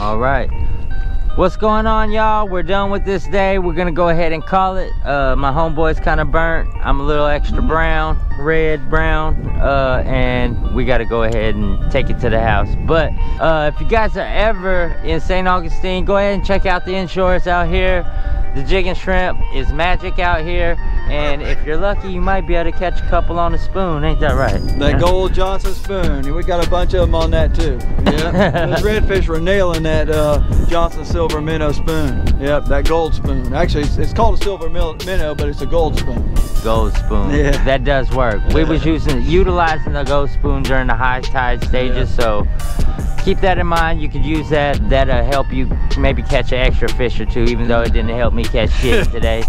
All right. What's going on, y'all? We're done with this day. We're gonna go ahead and call it. Uh, my homeboy's kind of burnt. I'm a little extra brown, red, brown, uh, and we gotta go ahead and take it to the house. But uh, if you guys are ever in St. Augustine, go ahead and check out the inshores out here. The jig and shrimp is magic out here. And if you're lucky, you might be able to catch a couple on a spoon. Ain't that right? That gold Johnson spoon. We got a bunch of them on that too. Yeah. Those redfish were nailing that uh, Johnson silver minnow spoon. Yep, that gold spoon. Actually, it's, it's called a silver minnow, but it's a gold spoon. Gold spoon. Yeah. That does work. We was using, utilizing the gold spoon during the high tide stages, Yeah. so keep that in mind. You could use that. That'll help you maybe catch an extra fish or two, even though it didn't help me catch shit today.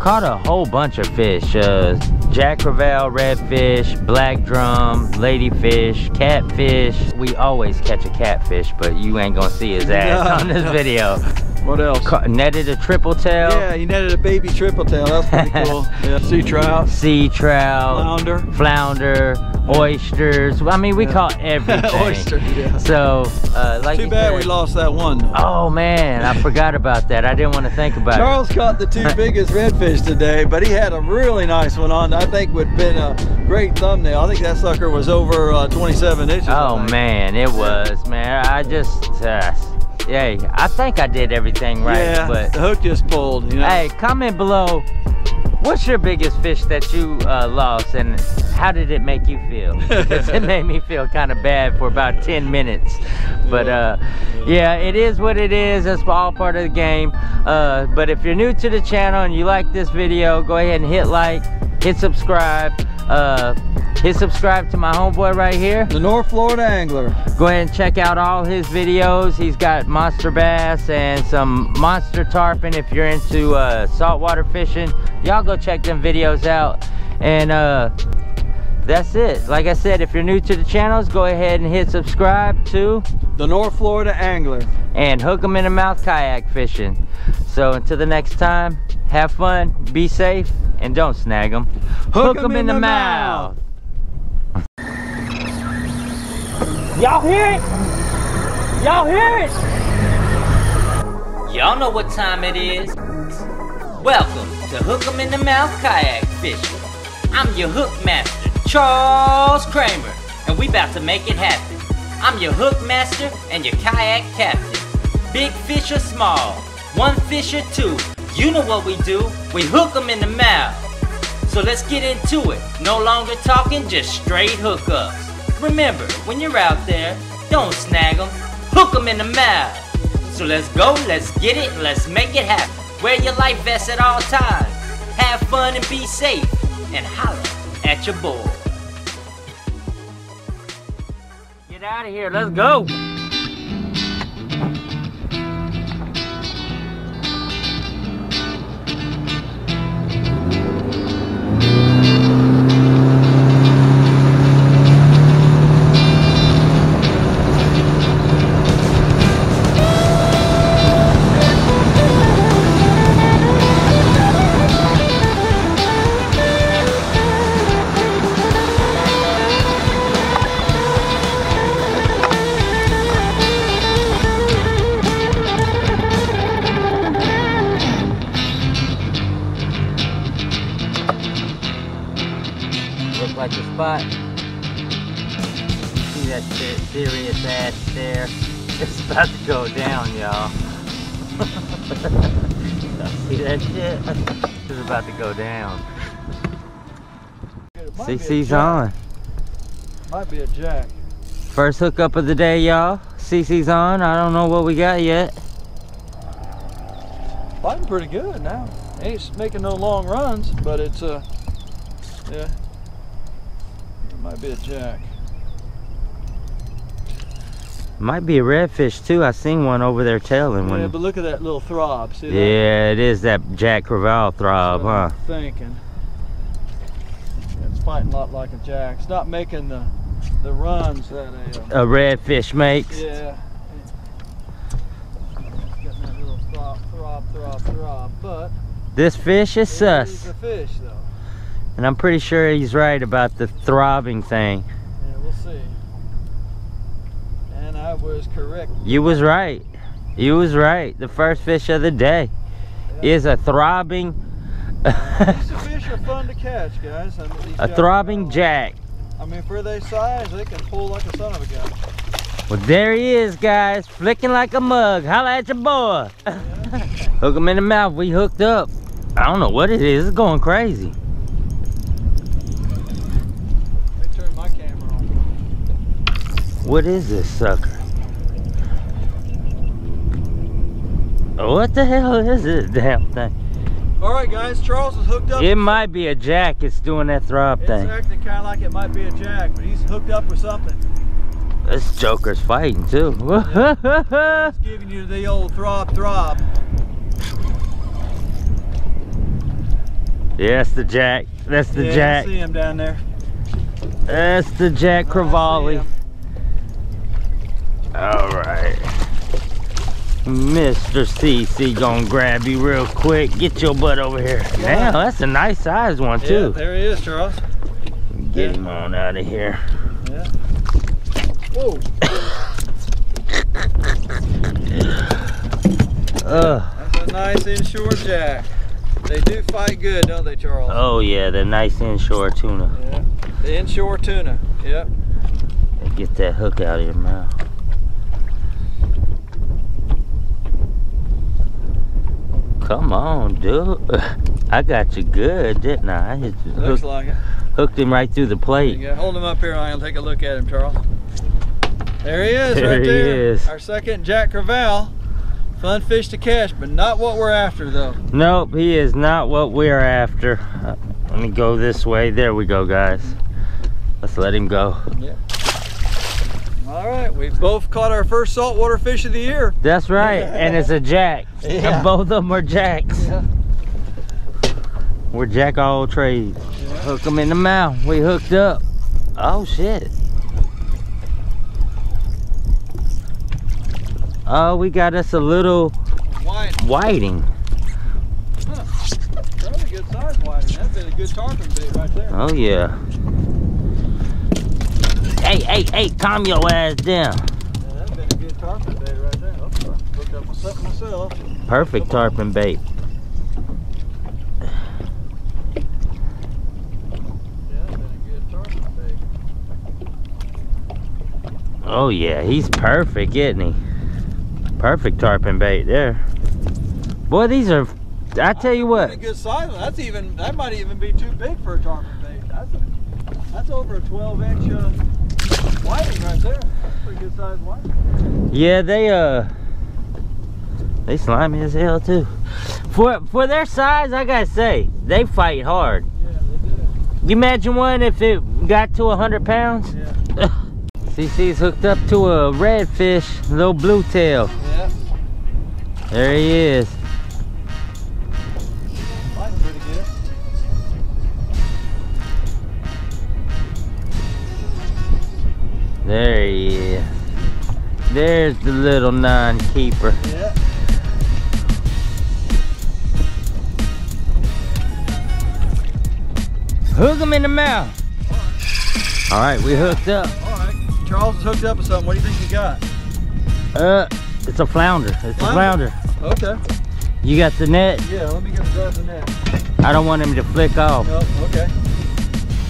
Caught a whole bunch of fish. Uh, Jack Crevalle, redfish, black drum, ladyfish, catfish. We always catch a catfish, but you ain't gonna see his ass No, on this no. video. What else? Ca- netted a triple tail, Yeah, he netted a baby triple tail. That's pretty cool. Yeah. Sea trout, sea trout, flounder. flounder, oysters. I mean, we Yeah. caught everything. Oysters, yeah. So, uh, like Too bad said- we lost that one. though. Oh man, I forgot about that. I didn't want to think about it. Charles caught the two biggest redfish today, but he had a really nice one on. I think would have been a great thumbnail. I think that sucker was over uh, 27 inches. Oh man, it was man. I just, uh, hey, I think I did everything right. yeah, But the hook just pulled. You know? hey, comment below. What's your biggest fish that you uh, lost, and how did it make you feel? Because it made me feel kind of bad for about 10 minutes. But uh, yeah, it is what it is. That's all part of the game. Uh, but if you're new to the channel and you like this video, go ahead and hit like, hit subscribe. Uh, hit subscribe to my homeboy right here. The North Florida Angler. Go ahead and check out all his videos. He's got monster bass and some monster tarpon if you're into uh, saltwater fishing. Y'all go check them videos out. And uh, that's it. Like I said, if you're new to the channels, go ahead and hit subscribe to The North Florida Angler. and hook them in the mouth kayak fishing. So until the next time, have fun, be safe, and don't snag them. Hook them in the mouth. Y'all hear it? Y'all hear it? Y'all know what time it is. Welcome to Hook 'em in the Mouth Kayak Fishing. I'm your hook master, Charles Kramer, and we about to make it happen. I'm your hook master and your kayak captain. Big fish or small, one fish or two, you know what we do. We hook 'em in the mouth. So let's get into it. No longer talking, just straight hookups. Remember, when you're out there, don't snag them, hook them in the mouth. So let's go, let's get it, let's make it happen. Wear your life vest at all times. Have fun and be safe. And holla at your boy. Get out of here, let's go. Shit? It's about to go down. It might be a CC's on. Might be a jack. First hookup of the day, y'all. CC's on. I don't know what we got yet. Fighting pretty good now. Ain't making no long runs, but it's uh, yeah. It might be a jack. Might be a redfish too. I seen one over there tailing Yeah, one. but look at that little throb. See that? Yeah, it is that Jack Crevalle throb, huh? I'm Thinking. It's fighting a lot like a jack. It's not making the the runs that a uh, A redfish makes. yeah. Getting that little throb, throb, throb, throb. But This fish is sus. a fish though. And I'm pretty sure he's right about the throbbing thing. Yeah, we'll see. And I was correct. You was right. You was right. The first fish of the day is a throbbing, These fish are fun to catch, guys. I mean, a throbbing jack. I mean, for their size, they can pull like a son of a gun. Well, there he is, guys, flicking like a mug. Holla at your boy. Hook him in the mouth. We hooked up. I don't know what it is. It's going crazy. Let me my camera on. What is this sucker? What the hell is this damn thing? All right, guys. Charles is hooked up. It might be a jack. It's doing that throb it's thing. acting kind of like it might be a jack, but he's hooked up with something. This joker's fighting too. It's giving you the old throb throb. yeah, the jack. That's the yeah, jack. I see him down there. That's the Jack I see Crevalle. him. All right. Mr. CC gonna grab you real quick. Get your butt over here. Damn, that's a nice size one Yeah, too. there he is, Charles. Get him on out of here. Yeah. Whoa. Ugh. That's a nice inshore jack. They do fight good, don't they, Charles? Oh yeah, the nice inshore tuna. Yeah. The inshore tuna. Yep. Get that hook out of your mouth. Come on, dude. I got you good, didn't I? I Looks hooked, like it. hooked him right through the plate. Hold him up here and I'll take a look at him, Charles. There he is, There right he there. is. Our second Jack Crevalle. Fun fish to catch, but not what we're after, though. Nope, he is not what we're after. Uh, let me go this way. There we go, guys. Let's let him go. All right, we've both caught our first saltwater fish of the year. That's right, and it's a jack. Yeah. And both of them are jacks. Yeah. We're jack all trades. Yeah. Hook them in the mouth. We hooked up. Oh shit. Oh, we got us a little White. whiting. That's a good size whiting. That's been a good tarpon bait right there. Oh yeah. Hey, hey, hey, calm your ass down. Yeah, that's been a good tarpon bait right there. I hooked up myself. Perfect good tarpon bait. Oh yeah, he's perfect, isn't he? Perfect tarpon bait there. Boy, these are, I tell you what, good size. That's even, that might even be too big for a tarpon bait. That's, a, that's over a 12 inch uh, whiting right there. Pretty good size whiting. yeah, they, uh, they slimy as hell too. For, for their size, I gotta say, they fight hard. Yeah, they do. You imagine one if it got to 100 pounds? Yeah. CC's hooked up to a redfish, little blue tail. Yeah. There he is. There he is. There's the little non-keeper. Yeah. Hook him in the mouth. All right, we hooked up. All right. Charles is hooked up with something. What do you think you got? Uh, it's a flounder. It's a Flounder? flounder. Okay. You got the net? Yeah, let me get grab the net. I don't want him to flick off. Oh, okay.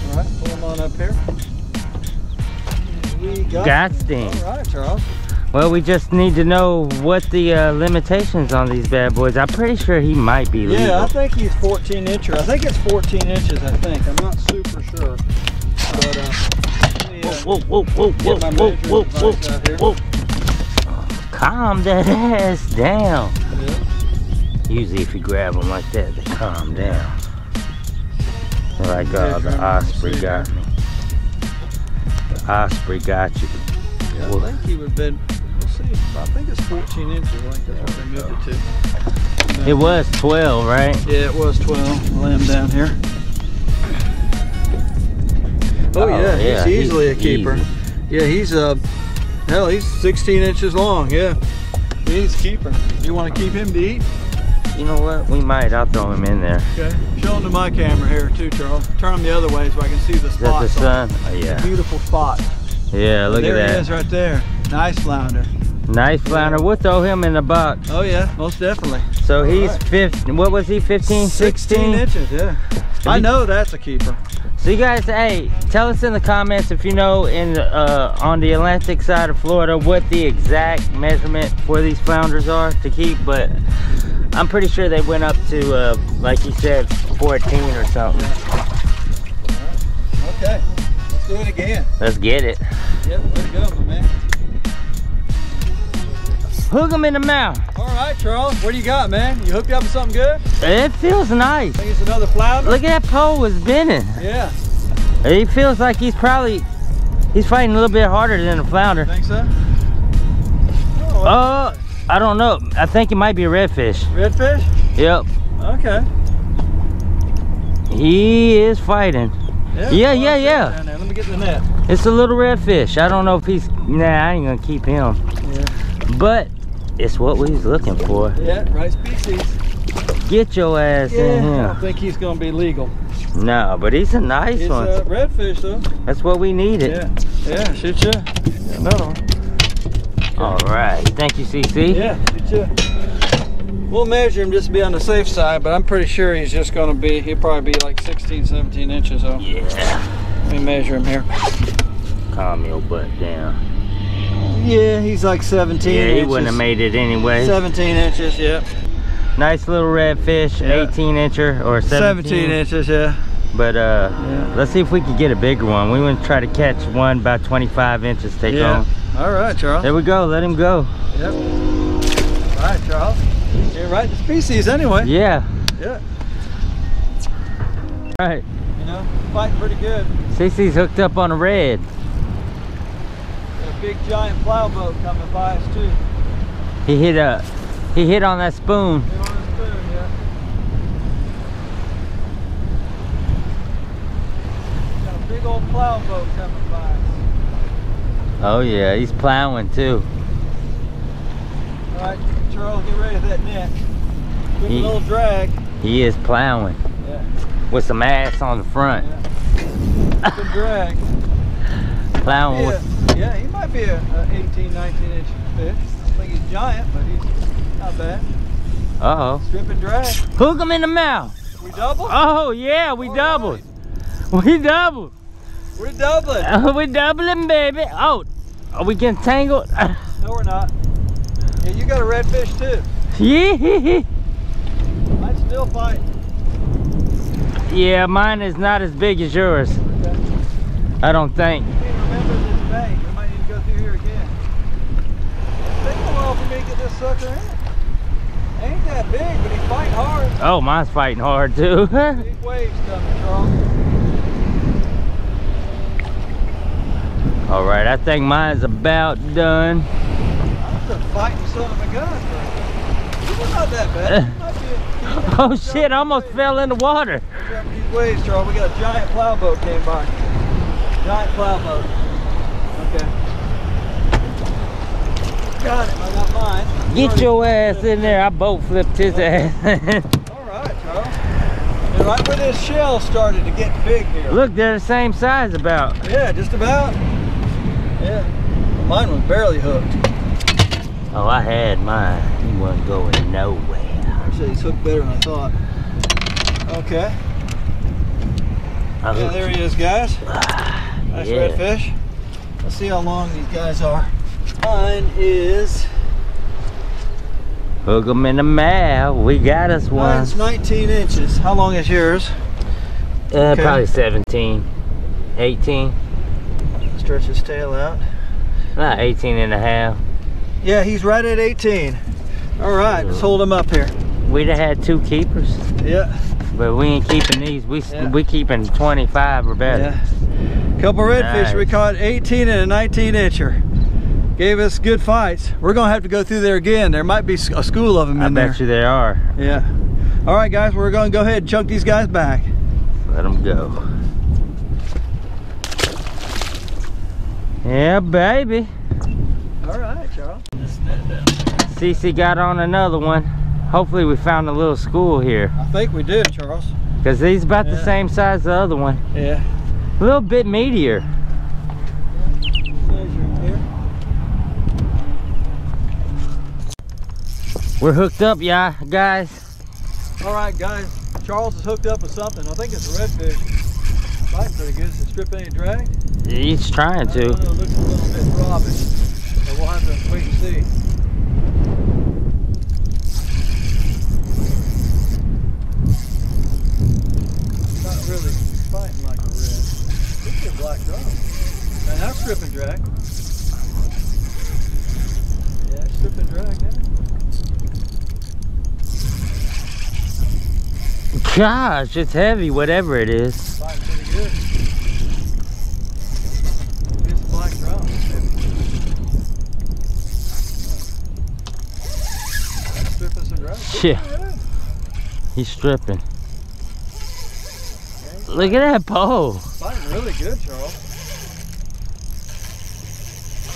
All right, pull him on up here. We got. All right, Charles. Well, we just need to know what the uh, limitations on these bad boys. I'm pretty sure he might be legal. Yeah, I think he's 14 incher. I think it's 14 inches, I think. I'm not super sure. But, uh, me, uh, Whoa, whoa, whoa, whoa, whoa, whoa, whoa, device whoa. Calm that ass down. yeah. Usually if you grab them like that, they calm down. Like uh, the osprey got me. Osprey got you. Yeah, Whoa. I think he would have been, we'll see. I think it's 14 inches. I think that's what they moved it to. It was 12, right? Yeah, it was 12. Lay him down here. Oh, Oh, yeah, yeah, he's easily a keeper. easy. Yeah, he's uh, hell, he's 16 inches long. Yeah, he's a keeper. You want to keep him to eat? You know what? We might. I'll throw him in there. Okay. Show him to my camera here too, Charles. Turn him the other way so I can see the Is that the sun? Oh, yeah. Beautiful spot. Yeah, look there at he that. is right there. Nice flounder. Nice flounder. We'll throw him in the box. Oh yeah, most definitely. So he's right. 15. What was he? 15, 16? inches, yeah. I he- know that's a keeper. So you guys, hey, tell us in the comments if you know in uh, on the Atlantic side of Florida what the exact measurement for these flounders are to keep. But I'm pretty sure they went up to, uh, like you said, 14 or something. Okay, let's do it again. Let's get it. Yep, way to go, my man. Hook them in the mouth. All right, Charles, what do you got, man? You hooked up with something good? It feels nice. Think it's another flounder? Look at that pole was bending. Yeah, He feels like he's probably he's fighting a little bit harder than a flounder. think so? Oh, Uh, I don't know. I think it might be a redfish. redfish? Yep, Okay. he is fighting. Yeah, yeah, yeah. Let me get the net. It's a little redfish. I don't know if he's. Nah, I ain't gonna keep him. Yeah. But it's what we was looking for. Yeah, right species. Get your ass Yeah, in here. I don't think he's gonna be legal. No, but he's a nice It's one. a redfish though. That's what we needed. Yeah, yeah, shoot you. Another one. All right. Thank you, CC. Yeah, shoot ya. We'll measure him just to be on the safe side, but I'm pretty sure he's just gonna be, he'll probably be like 16, 17 inches. So Yeah. let me measure him here. Calm your butt down. Yeah, he's like 17 Yeah, he inches. wouldn't have made it anyway. 17 inches, yep. Nice little redfish, Yeah. 18 incher or 17. 17 inches, yeah. But uh, Yeah. let's see if we could get a bigger one. We want to try to catch one about 25 inches. Take yeah. home. All right, Charles. There we go. Let him go. Yep. All right, Charles. You're right to species anyway. Yeah. Yeah. All right. You know, fighting pretty good. CC's hooked up on a red. Got a big giant plow boat coming by us too. He hit a. He hit on that spoon. On a spoon, yeah. Got a big old plow boat coming by. Oh yeah, he's plowing too. All right, Charles, get ready for that net. Give He- a little drag. He is plowing Yeah. with some ass on the front. Good drag. Plowing Yeah, with. yeah, he might be a, a 18, 19 inch fish. I think he's giant, but he's not bad. Uh oh. Strip and drag. Hook him in the mouth. We double? Oh yeah, we All doubled. We doubled. We're doubling. Oh, we doubling, baby. Oh, are we getting tangled? No, we're not. Yeah, you got a redfish too. yeah. Might still fight. Yeah, mine is not as big as yours. Okay. I don't think. I remember this bank. We might need to go through here again. Take a while for me to get this sucker in. Ain't that big, but he's fighting hard. Oh, mine's fighting hard too. Big waves coming, Charles. All right, I think mine's about done. I'm fighting son of a gun. But it's not that bad. It Oh shit, I almost fell in the water. These waves, Charles. We got a giant plow boat came by. Giant plow boat. Okay. Got him. I got mine. Get your ass in there. I boat flipped his ass. All right, Charles. And right where this shell started to get big here. Look, they're the same size about. Yeah, just about. Yeah. Mine was barely hooked. Oh, I had mine. He wasn't going nowhere. Actually, he's hooked better than I thought. Okay. I Yeah, there he is, guys. Nice Yeah. redfish. Let's see how long these guys are. Mine is Hook 'em in the mouth. We got us one. mine's 19 inches. How long is yours? Uh, okay. Probably 17, 18. Stretch his tail out. About 18 and a half. Yeah, he's right at 18. All right, let's hold him up here. We'd have had two keepers, Yeah, but we ain't keeping these. We Yeah. we keeping 25 or better. yeah. Couple redfish we caught 18 and a 19 incher. Gave us good fights. We're gonna have to go through there again. There might be a school of them I in bet there. you they are. Yeah. All right, guys, we're gonna go ahead and chunk these guys back. Let them go. Yeah, baby. All right, y'all. Got on another one. Hopefully we found a little school here. I think we did, Charles. Because he's about yeah. the same size the other one. Yeah. A little bit meatier. We're hooked up, yeah, guys. All right, guys. Charles is hooked up with something. I think it's a redfish. Biting pretty good. Does it strip any drag? He's trying to. know, it looks a little bit. But we'll have to wait and see. Not really fighting like a red. A black drum. And that's strip and drag. Yeah, it's strip and drag now. Gosh, it's heavy, whatever it is. Fighting pretty good. It's a black drum. Stripping some drag. Could be Yeah. He's stripping. Look at that pole. Fighting really good, Charles.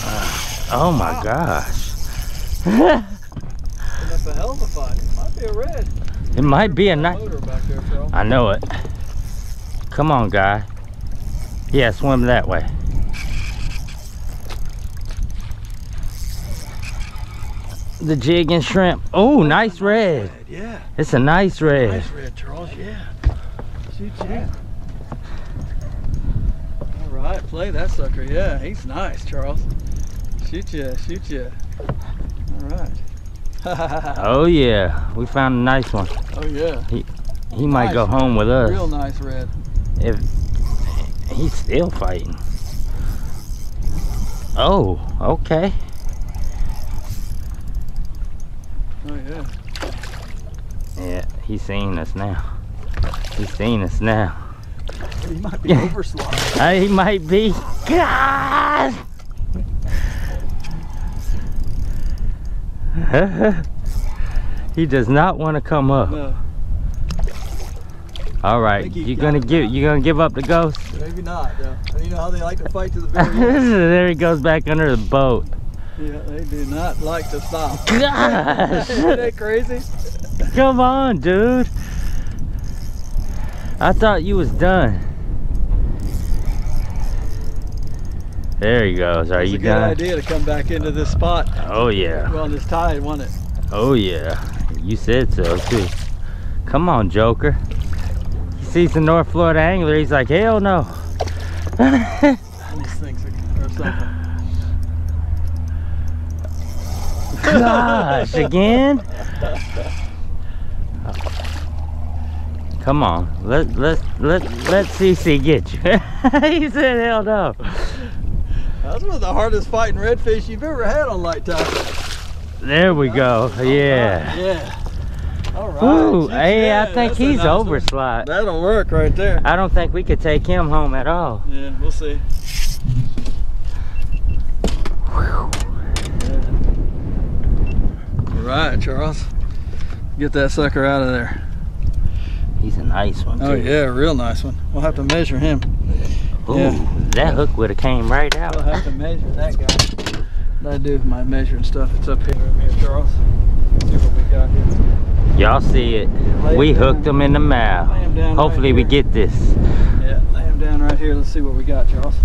Oh my gosh. Putting up a hell of a fight. Might be a red. it might be a nice. motor back there, Charles. I know it. Come on, guy. Yeah, swim that way. The jig and shrimp. Oh, nice red. Yeah. It's a nice red. Nice red, Charles. Yeah. Shoot you. All right, play that sucker. Yeah, he's nice, Charles. Shoot ya, shoot ya. All right. Oh yeah, we found a nice one. oh yeah, He he might go home with us. real nice red. If he's still fighting. Oh, okay. Oh yeah. Yeah, he's seeing us now. He's seeing us now. He might be Yeah. overslot. Uh, he might be. God! he does not want to come up. No, All right, you're gonna give you gonna give up the ghost? maybe not. Though. You know how they like to fight to the very end. there he goes back under the boat. Yeah, they do not like to stop. Gosh! Isn't that crazy? Come on, dude. I thought you was done. There he goes. Are It's you a good done? idea to come back into this spot. Oh yeah. Well, this tide, wasn't it? Oh yeah. You said so too. Come on, Joker. He sees the North Florida angler. He's like, hell no. These things are, something. Gosh, again? Come on, let let let let CC get you. he said, "Hell no." That's one of the hardest fighting redfish you've ever had on light tide. There we go. Yeah. Yeah. All right. Ooh, hey, yeah, I think he's nice overslot. That'll work right there. I don't think we could take him home at all. Yeah, we'll see. All right, Charles. Get that sucker out of there. He's a nice one. Oh too. yeah, real nice one. We'll have to measure him. Ooh, yeah. that hook would have came right out. We'll have to measure that guy. What I do with my measuring stuff? It's up here, up here, Charles. See what we got here. Y'all see it? Lay We him hooked him in the mouth. Lay him down Hopefully right we get this. Yeah, lay him down right here. Let's see what we got, Charles.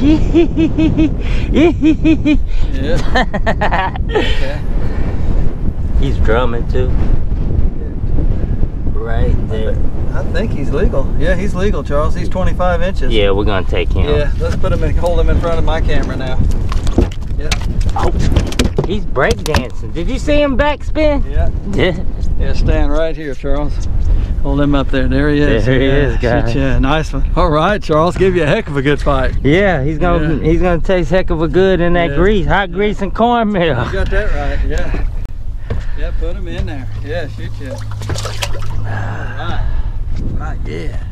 Yeah. Okay. He's drumming too. Right there. I think he's legal. Yeah, he's legal, Charles. He's 25 inches. Yeah, we're gonna take him. Yeah, let's put him and hold him in front of my camera now. Yeah. Oh, he's breakdancing. Did you see him backspin? Yeah. Yeah. Yeah, stand right here, Charles. Hold him up there. There he is. There he yeah, is, guys. ya. Nice one. All right, Charles. Give you a heck of a good fight. Yeah, he's gonna Yeah. he's gonna taste heck of a good in that Yeah. grease, hot grease and cornmeal. You got that right. Yeah. Yeah, put him in there. Yeah, shoot you. All right. Right, yeah.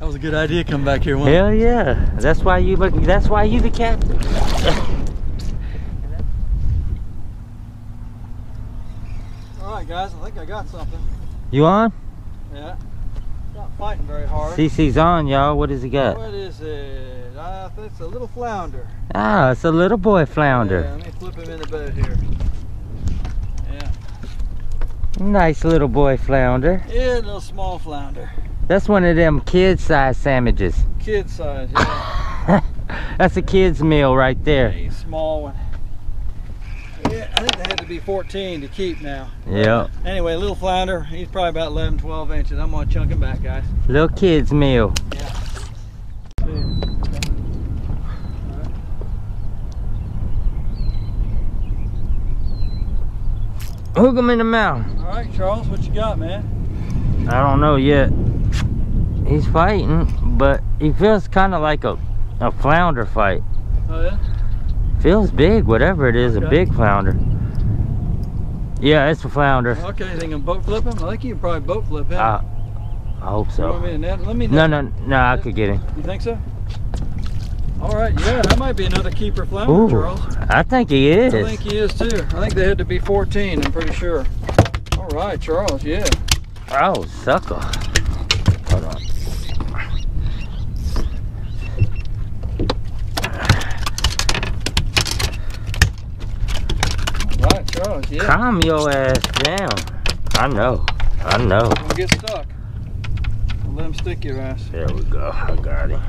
That was a good idea. Come back here one. Hell yeah. That's why you look that's why you the captain. All right, guys. I think I got something. You on? Yeah. Not fighting very hard. CC's on, y'all. What does he got? What is it? I think it's a little flounder. Ah, it's a little boy Yeah, flounder. let me flip him in the boat here. Yeah. Nice little boy flounder. Yeah, little small flounder. That's one of them kid size sandwiches. Kid size, yeah. That's a kid's meal right there. A small one. Yeah. I think they had to be 14 to keep now. Yeah. Anyway, little flounder, he's probably about 11, 12 inches. I'm gonna chunk him back, guys. Little kids meal. Hook him in the mouth. All right, Charles, what you got, man? I don't know yet. He's fighting, but he feels kind of like a, a flounder fight. Oh yeah. Feels big, whatever it is, a big flounder. Yeah, it's a flounder. Okay, you think I'm boat flip him? I think you can probably boat flip him. I, I hope You want me so. to net? Let me. No, no, no, I could get him. You think so? All right, yeah, that might be another keeper flounder, Ooh, Charles. I think he is. I think he is too. I think they had to be 14. I'm pretty sure. All right, Charles. Yeah. Oh, sucker. Hold on. All right, Charles. Yeah. Calm your ass down. I know. I know. Don't get stuck. Let him stick your ass. There we go. I got him.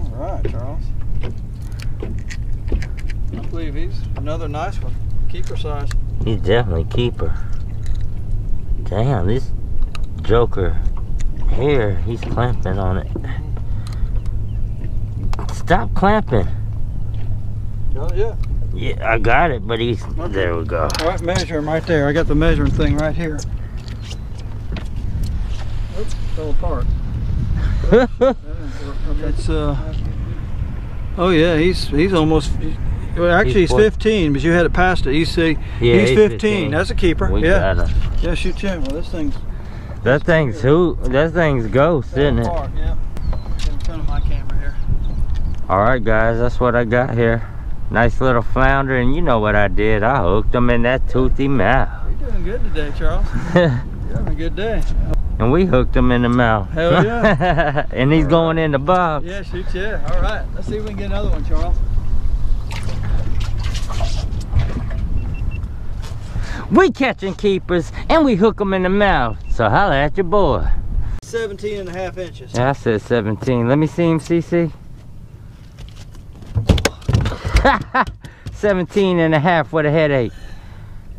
All right, Charles. I believe he's another nice one. Keeper size. He's definitely keeper. Damn, this Joker here, he's clamping on it. Stop clamping. Oh, yeah. Yeah, I got it, but he's there. We go. All right, measure him right there. I got the measuring thing right here. Oops, fell apart. It's uh. Oh yeah, he's he's almost. Well, actually, He's he's, 15, but you had it past it. You see, Yeah, he's he's 15. 15. That's a keeper. we yeah. Yeah, shoot him. Well, this thing's That thing's who? That thing's ghost, isn't it? Yeah. In front of my camera here. All right, guys, that's what I got here. Nice little flounder, and you know what I did? I hooked him in that toothy mouth, You're doing good today, Charles. You're having a good day. and we hooked him in the mouth. Hell yeah. and he's All going in the box. Yeah, shoot yeah. All right. Let's see if we can get another one, Charles. We catching keepers, and we hook them in the mouth. So holla at your boy. 17 and a half inches. Yeah, I said 17. Let me see him, CC. 17 and a half with a headache.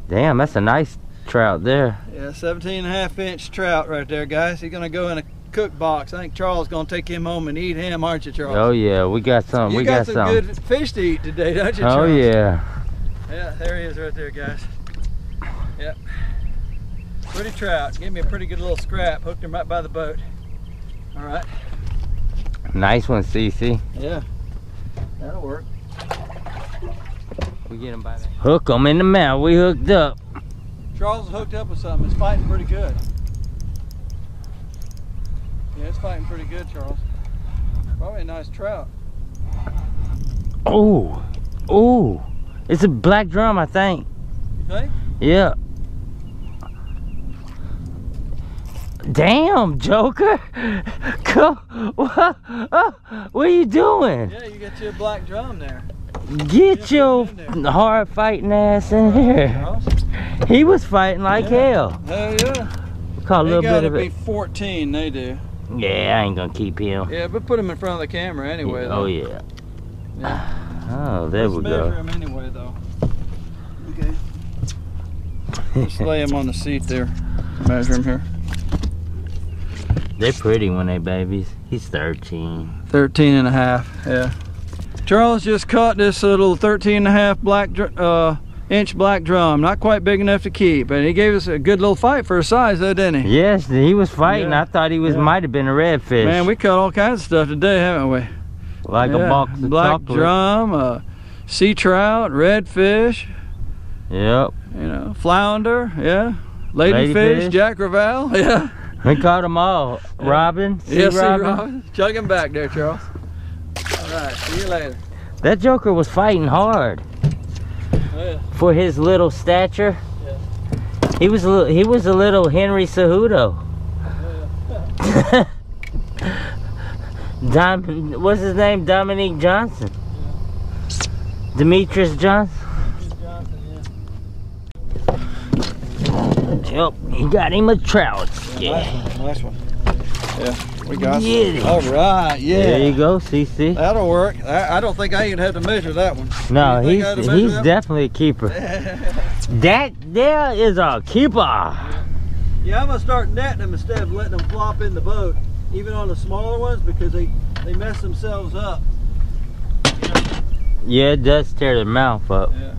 Damn, that's a nice trout there. Yeah, 17 and a half inch trout right there, guys. He's gonna go in a cook box. I think Charles gonna take him home and eat him, aren't you, Charles? Oh yeah, we got some. you we got, got, some some. good fish to eat today, don't you, oh, Charles? Oh yeah. Yeah, there he is right there, guys. Yep. Pretty trout. Give me a pretty good little scrap. Hooked him right by the boat. All right. Nice one, CC. Yeah. That'll work. We get him by the Hook him in the mouth. We hooked up. Charles is hooked up with something. It's fighting pretty good. Yeah, it's fighting pretty good, Charles. Probably a nice trout. Oh, oh, it's a black drum, I think. You think? Yeah. Damn, Joker. Go. What, oh, what are you doing? Yeah, you got your black drum there. Get Yeah, your put hard fighting ass in here. He was fighting like Yeah. hell. Hell yeah. Caught a little bit gotta of be it. 14, they do. Yeah, I ain't gonna keep him. Yeah, but put him in front of the camera anyway. oh yeah. Yeah. Oh, there Let's we measure go. them anyway, though. Okay. Just lay him on the seat there. Measure them here. They're pretty when they babies. He's 13. 13 and a half, yeah. Charles just caught this little 13 and a half black, uh, inch black drum. Not quite big enough to keep, but he gave us a good little fight for his size though, didn't he? Yes, he was fighting. Yeah. I thought he was Yeah. might have been a redfish. Man, we caught all kinds of stuff today, haven't we? like Yeah, a box of black chocolate. drum, uh, sea trout, redfish, Yep. you know, flounder, yeah, ladyfish, Ladyfish. jack Ravel, yeah. We caught them all. Yeah. Robin. Sea Yeah, see, Robin. Robin. Chug him back there, Charles. All right, see you later. That Joker was fighting hard Yeah. for his little stature. Yeah. He was a little, he was a little Henry Cejudo. Dom, what's his name? Dominique Johnson. Demetrious Johnson. Yep, he got him a trout. Yeah. Nice one. Yeah, we got Get some. it. All right, yeah. There you go, CC. That'll work. I, I don't think I even had to measure that one. No, he's I had to measure he's that one? definitely a keeper. That there is a keeper. Yeah, I'm gonna start netting them instead of letting them flop in the boat, even on the smaller ones because they they mess themselves up. Yeah, it does tear their mouth up. Yeah.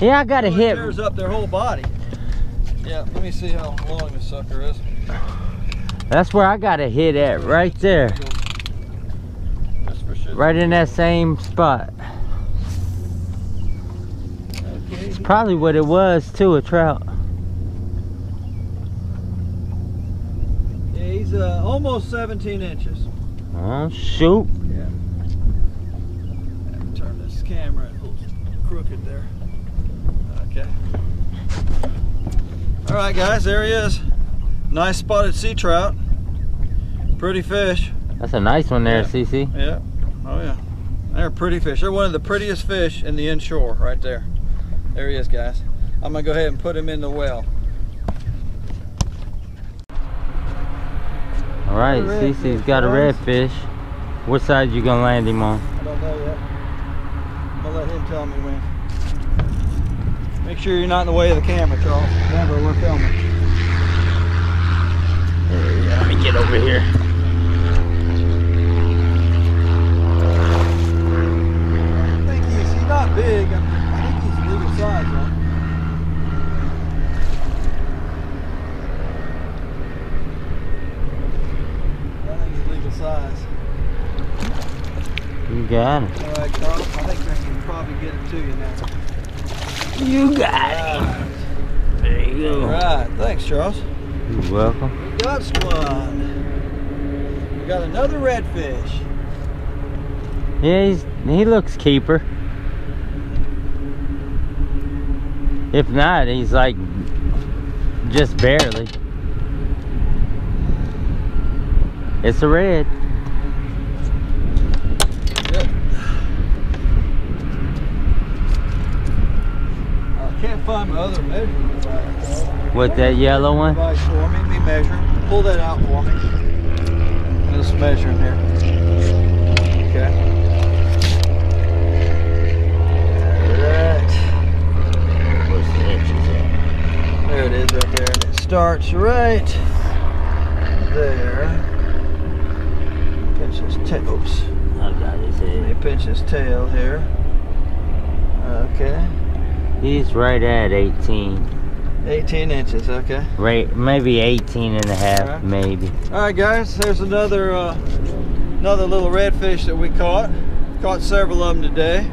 Yeah, I got a Well, it hit. tears up their whole body. Yeah, let me see how long this sucker is. That's where I got to hit at, right there. Just for shit. Right in that same spot. Okay. Probably what it was too, a trout. Yeah, he's uh, almost 17 inches. Oh shoot. Yeah. Turn this camera a little crooked there. Okay. All right, guys, there he is. Nice spotted sea trout. Pretty fish. That's a nice one there, Yeah. CC. Yeah. Oh yeah. They're pretty fish. They're one of the prettiest fish in the inshore right there. There he is, guys. I'm gonna go ahead and put him in the well. All right, CC's got a redfish. What side you gonna land him on? I don't know yet. I'm gonna let him tell me when. Make sure you're not in the way of the camera, Charles. Remember, we're filming. Let me get over here. I think he's, he's not big. I think he's legal size, though. I think he's legal size. You got him. All right, Charles. I think I can probably get it to you now. You got him. There you go. right. Thanks, Charles. You're welcome. We got one. We got another redfish. Yeah, he's he looks keeper. If not, he's like just barely. It's a red. Yep. I can't find my other measurement device. What that yellow one? Me. Pull that out for me. Just measuring here. Okay. Alright. Where's the? There it is right there. And it starts right there. Pinch his tail. Oops. I got his Let me pinch his tail here. Okay. He's right at 18. 18 inches, okay. Right, maybe 18 and a half, Alright. maybe. All right, guys, there's another uh, another little redfish that we caught. Caught several of them today.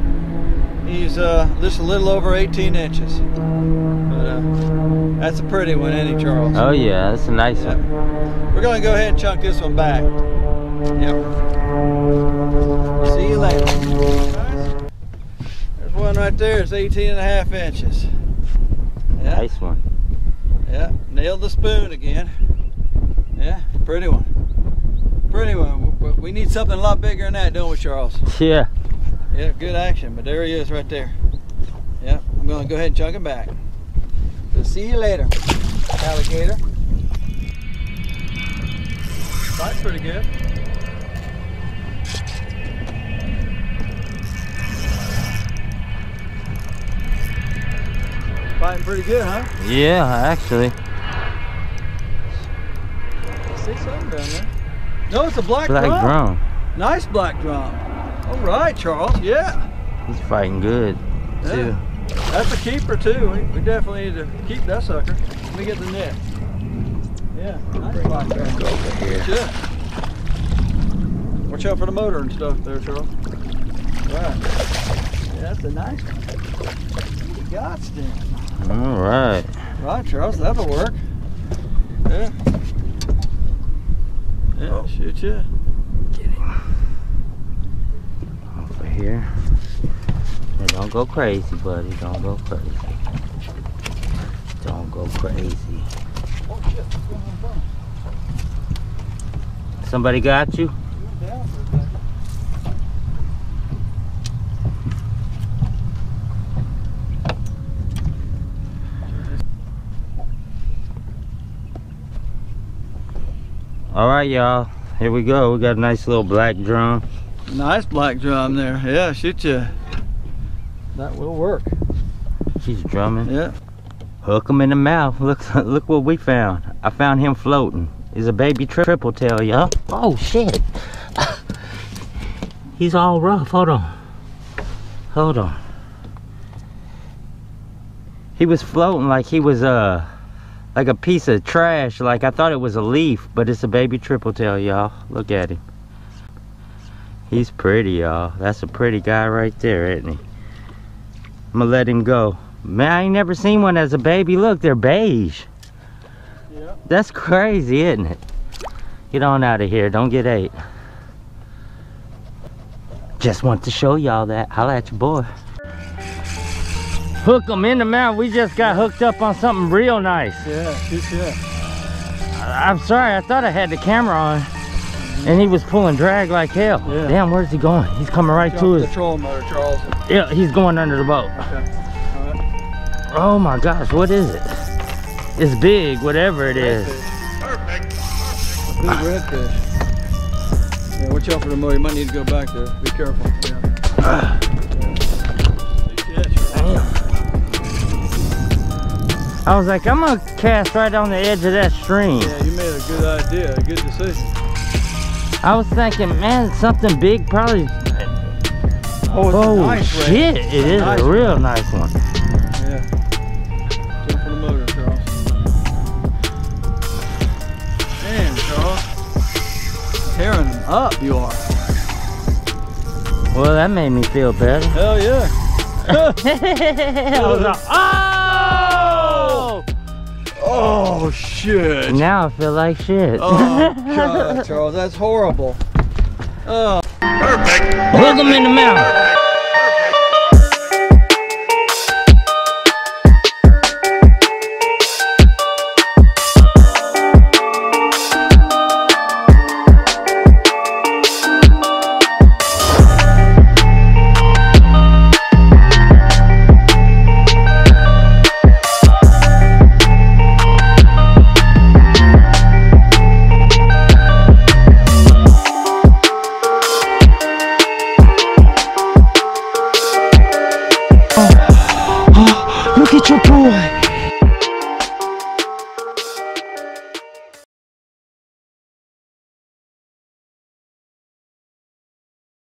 He's uh, just a little over 18 inches. But uh, that's a pretty one, ain't he, Charles? Oh yeah, that's a nice one. We're going to go ahead and chunk this one back. Yep. See you later. One right there is 18 and a half inches. Yeah. Nice one. Yeah, nailed the spoon again. Yeah, pretty one. Pretty one. W- We need something a lot bigger than that, don't we, Charles? Yeah. Yeah, good action, but there he is right there. Yeah, I'm gonna go ahead and chunk him back. We'll see you later, alligator. That's pretty good. Fighting pretty good, huh? Yeah, actually. I see something down there. No, it's a black, Black drum. drum. Nice black drum. All right, Charles. Yeah. He's fighting good too. That's a keeper too. We, we definitely need to keep that sucker. Let me get the net. Yeah. Nice black drum. over here. Good. Watch out for the motor and stuff there, Charles. Right. Yeah, that's a nice one. What you got, Stan? All right. Right, Charles. That'll work. Yeah. Yeah, Oh. shoot ya. Over here. Don't go crazy, buddy. Don't go crazy. Don't go crazy. Oh shit, what's going on? phone? Somebody got you? You went down for a second. All right, y'all. Here we go. We got a nice little black drum. Nice black drum there. Yeah, shoot you That will work. he's drumming. Yeah. Hook him in the mouth. Look, look what we found. I found him floating. He's a baby tri triple tail, y'all. Oh shit. He's all rough. Hold on. Hold on. He was floating like he was uh like a piece of trash. Like I thought it was a leaf, but it's a baby triple tail, y'all. Look at him. He's pretty, y'all. That's a pretty guy right there, isn't he? I'm gonna let him go. Man, I ain't never seen one as a baby. Look, they're beige. Yeah. That's crazy, isn't it? Get on out of here. Don't get ate. Just want to show y'all that. Holla at your boy. Hook 'em in the mouth. We just got hooked up on something real nice. Yeah. Good shit. I- I'm sorry. I thought I had the camera on. And he was pulling drag like hell. Yeah. Damn, where's he going? He's coming right Jump to the us. troll motor, Charles. Yeah, he's going under the boat. Okay. Alright. Oh my gosh, what is it? It's big, whatever it is. Perfect. A big redfish. Yeah, watch out for the motor. You might need to go back there. Be careful. Yeah. Yeah, I was like, I'm gonna cast right on the edge of that stream. Yeah, you made a good idea, a good decision. I was thinking, man, something big probably. Oh, it's Oh nice shit, it is nice a one. real nice one. Yeah. Jump the motor, Charles. Damn, Charles. Tearing them up, you are. Well, that made me feel better. Hell yeah. I was like, oh! Oh, shit. Now I feel like shit. Oh, God, Charles, that's horrible. Oh. Perfect. Hook him in the mouth.